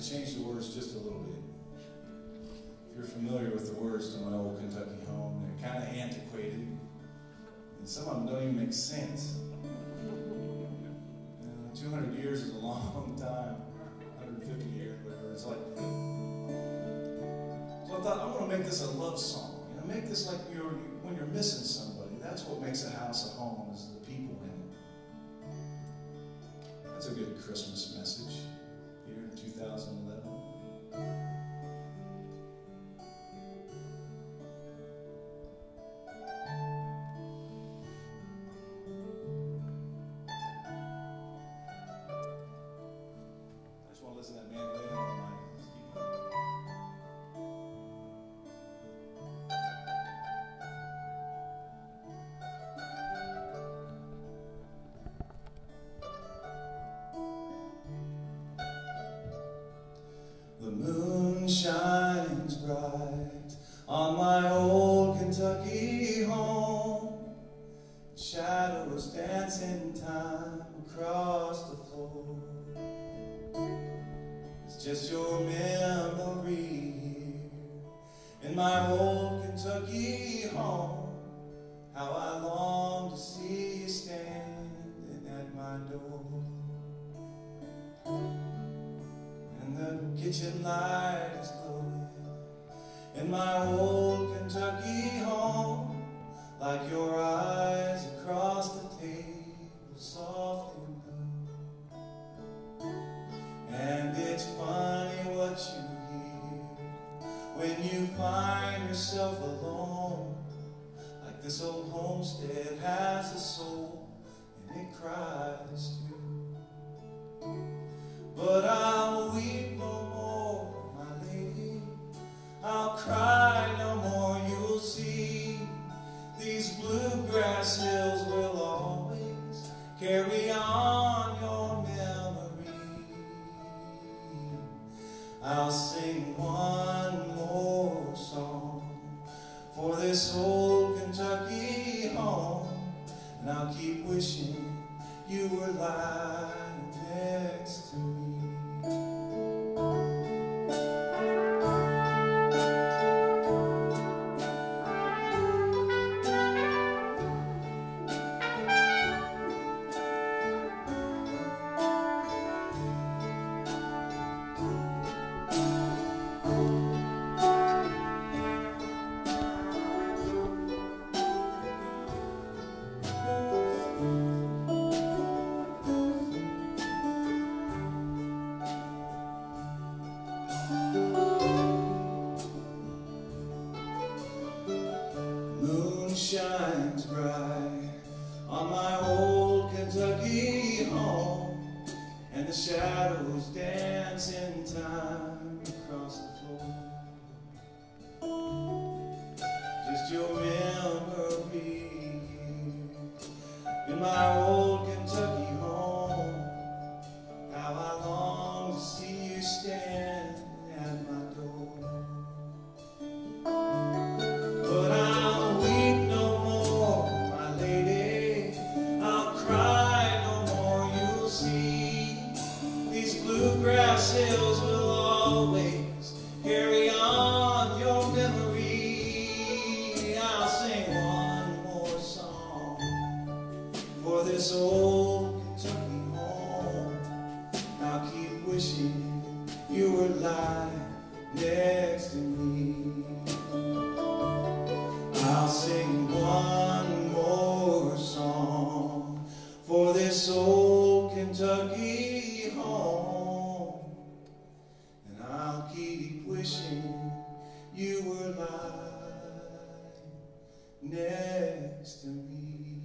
I changed the words just a little bit. If you're familiar with the words to my old Kentucky home, they're kind of antiquated, and some of them don't even make sense. Uh, know, 200 years is a long time, 150 years, whatever. It's like, so I thought I want to make this a love song. You know, make this like you're when you're missing somebody. That's what makes a house a home is the people in it. That's a good Christmas message 2011. Shadows dance in time across the floor. It's just your memory in my old Kentucky home. How I long to see you standing at my door. And the kitchen light is glowing in my old Kentucky home, like your eyes cry no more, you'll see. These bluegrass hills will carry on your memory. I'll sing one more song for this old Kentucky home, and I'll keep wishing you were lying shines bright on my old Kentucky home, and the shadows dance in time across the floor. Hills will always carry on your memory. I'll sing one more song for this old Kentucky home. I'll keep wishing you were lying next to me. I'll sing one more song for this old Kentucky home. Wishing you were lying next to me.